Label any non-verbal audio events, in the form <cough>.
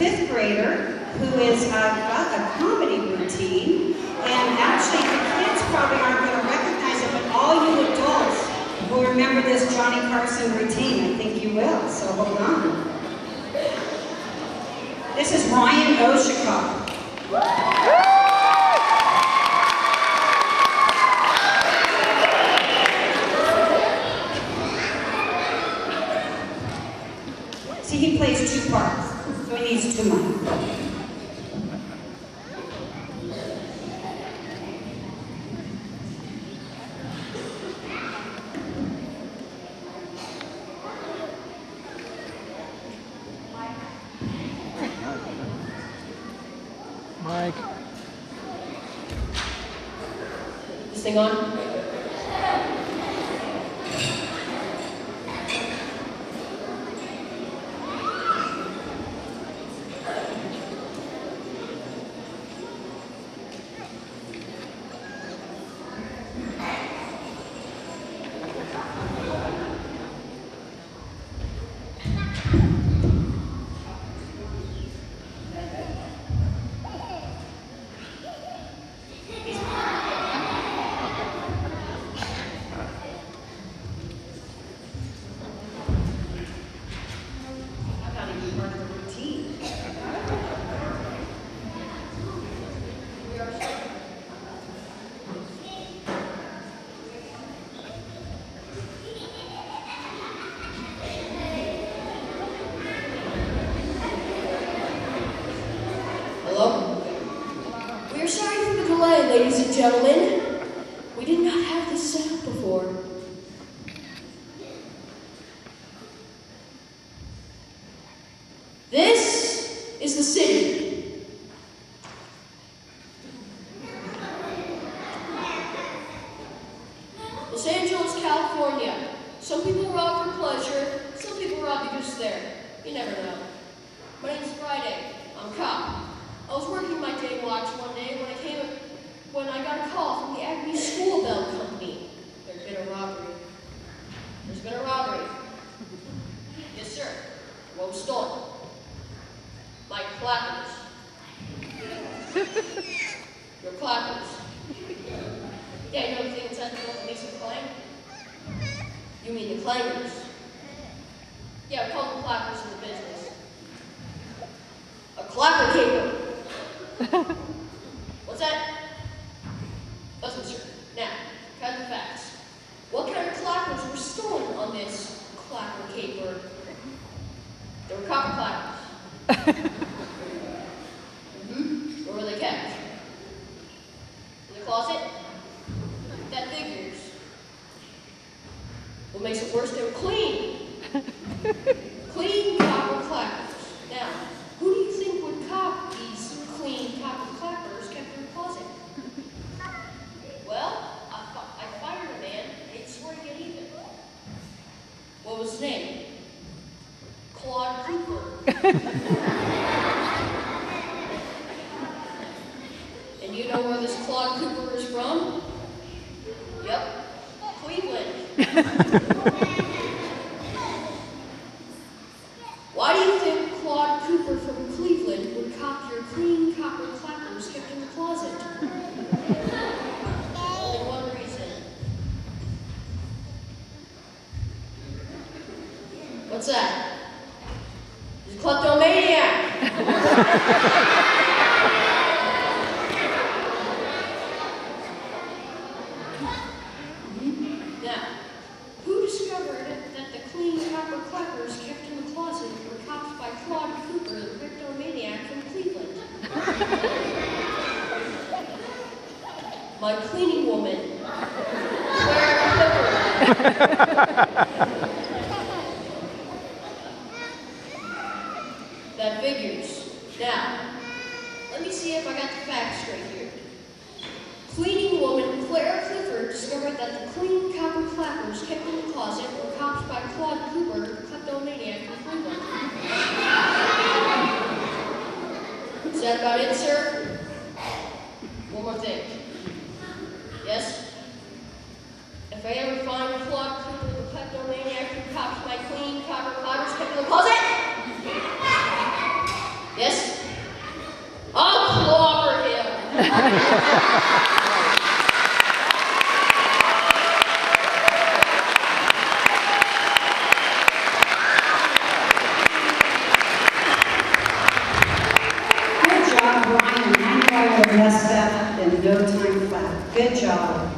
fifth grader who is uh, got a comedy routine. And actually, the kids probably aren't going to recognize it, but all you adults will remember this Johnny Carson routine. I think you will, so hold on. This is Ryan Oushakoff. See, he plays two parts, needs two mics. Mike. This thing on? Ladies and gentlemen. We did not have this set up before. This is the city. Los Angeles, California. Some people rob for pleasure, some people rob because they're. You never know. My name's Friday. I'm cop. I was working my day watch one day when I came when I got a call from the Acme School Bell Company. There's been a robbery. There's been a robbery. Yes, sir. Was stolen? My clappers. Your clappers. Yeah, you know the thing inside the that them clang? You mean the clangers. Yeah, call them clappers in the business. A clapper caper. What's that? Listen, sir. Now, cut the facts. What kind of clappers were stolen on this clapper caper? They were copper clappers. mm-hmm. Where were they kept? In the closet? That figures. What makes it worse, they were clean. clean copper clappers. Now, who do you think would cop these clean copper clappers kept in the closet? Well, I, fi- I fired a man and he swore to get even. What was his name? Claude Cooper. and you know where this Claude Cooper is from? Yep, Cleveland. <laughs> Why do you think Claude Cooper from Cleveland would cop your clean copper clappers kept in the closet? <laughs> Only one reason. What's that? He's a kleptomaniac. <laughs> Now, who discovered that the clean copper clappers kept in the closet were copped by Claude Cooper, the kleptomaniac from Cleveland? Cleaning woman, Claire <laughs> Cooper. that figures. Now, let me see if I got the facts straight here. Cleaning woman Claire Clifford discovered that the clean copper clappers kept in the closet were copped by Claude Cooper, If I ever find a clock, to will cut maniac from cops, my queen, copper clotters, kept in the closet. Yes? I'll clobber him. in no time flat. Good job.